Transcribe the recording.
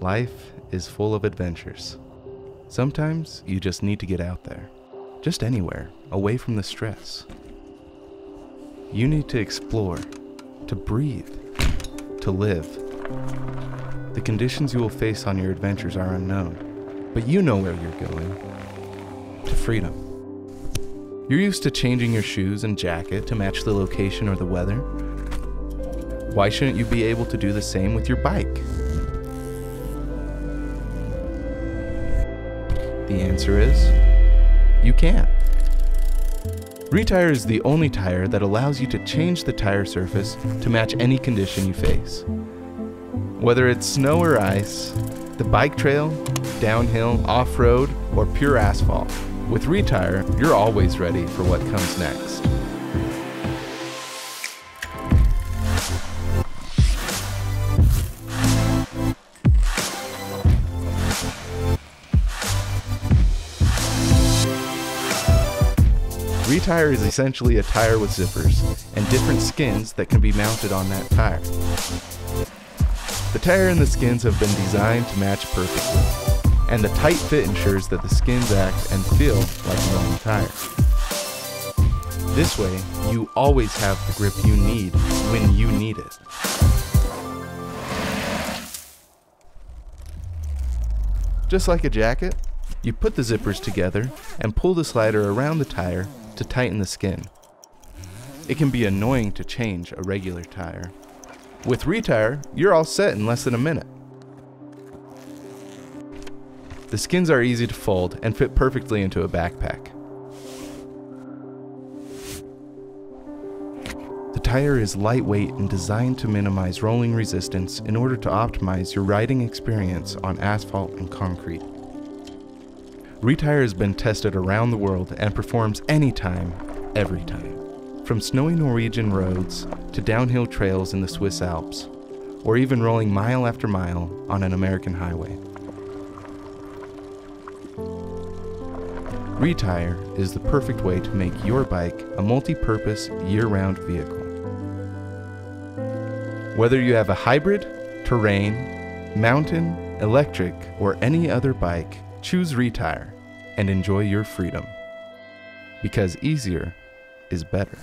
Life is full of adventures. Sometimes you just need to get out there, just anywhere, away from the stress. You need to explore, to breathe, to live. The conditions you will face on your adventures are unknown, but you know where you're going to freedom. You're used to changing your shoes and jacket to match the location or the weather. Why shouldn't you be able to do the same with your bike? The answer is you can. reTyre is the only tire that allows you to change the tire surface to match any condition you face. Whether it's snow or ice, the bike trail, downhill, off road, or pure asphalt, with reTyre, you're always ready for what comes next. reTyre is essentially a tire with zippers and different skins that can be mounted on that tire. The tire and the skins have been designed to match perfectly, and the tight fit ensures that the skins act and feel like a normal tire. This way, you always have the grip you need when you need it. Just like a jacket, you put the zippers together and pull the slider around the tire to tighten the skin. It can be annoying to change a regular tire. With reTyre, you're all set in less than a minute. The skins are easy to fold and fit perfectly into a backpack. The tire is lightweight and designed to minimize rolling resistance in order to optimize your riding experience on asphalt and concrete. reTyre has been tested around the world and performs anytime, every time. From snowy Norwegian roads to downhill trails in the Swiss Alps, or even rolling mile after mile on an American highway. reTyre is the perfect way to make your bike a multi purpose, year round vehicle. Whether you have a hybrid, terrain, mountain, electric, or any other bike, choose reTyre and enjoy your freedom. Because easier is better.